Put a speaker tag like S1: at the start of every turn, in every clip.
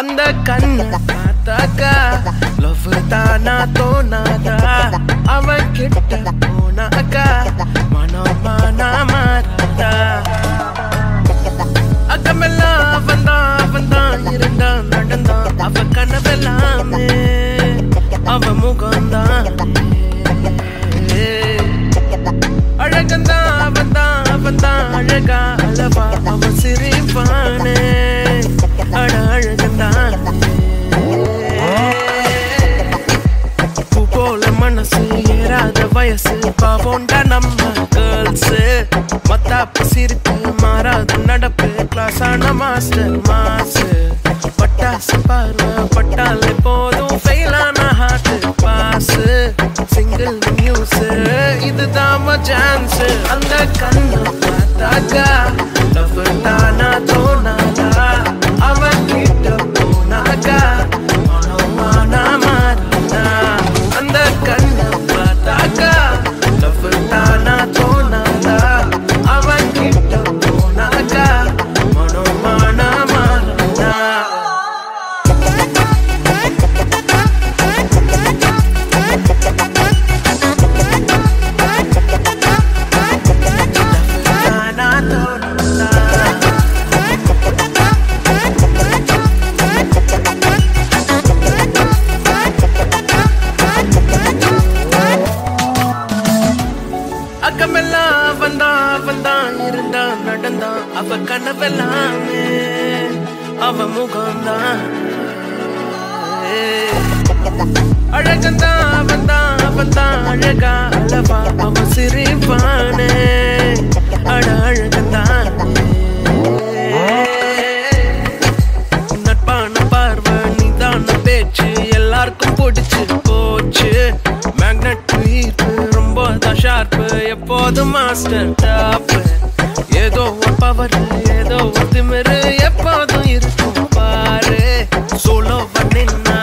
S1: அந்த கண்ணு பார்த்தாக்கா? லவ் தானா தோணாதா? அவன் கிட்ட போனாக்கா? மனம் மாறாதா? அக்கமெல்லாம் அவன்தான் அவன்தான் இருந்தான் நடந்தான். அவ கனவெல்லாமே அவ முகம்தான். அழகந்தான் அவன்தான் அவன்தான். அழகா அளவா அவன் வயசு பாவோண்டா நம்ம கேர்ள்ஸு மத்தாப்பு சிரிப்பு மாறாத நடப்பு. கிளாஸ் ஆன மாஸ்டர் மாசு பட்டாசு பாரு பட்டாலே போதும் ஃபெயிலான ஹார்ட் பாசு சிங்கிள் நியூஸ் இதுதான் சான்ஸ் அந்த கண்ணு பார்த்தாக்கா லவ் தானா தோணாதா? அக்கமெல்லாம் வந்தான் வந்தான் இருந்தான் நடந்தான். அவ கனவெல்லாமே அவ முகம்தான். அழகந்தான் அவன்தான் எப்போதும் மாஸ்டர் டாப்பு ஏதோ பவர் ஏதோ திமிரு எப்போதும் இருக்கும் பாரு. சோலோ பண்ணினா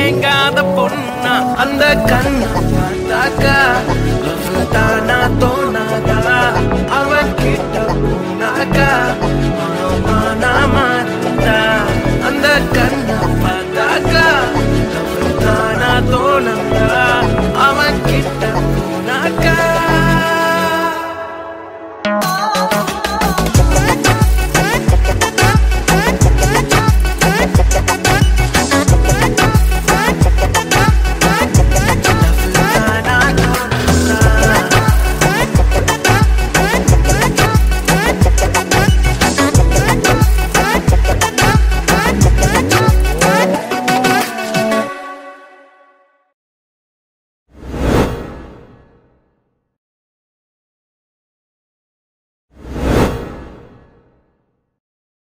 S1: ஏங்காத பொண்ணா அந்த கண்ணை பார்த்தாக்கா.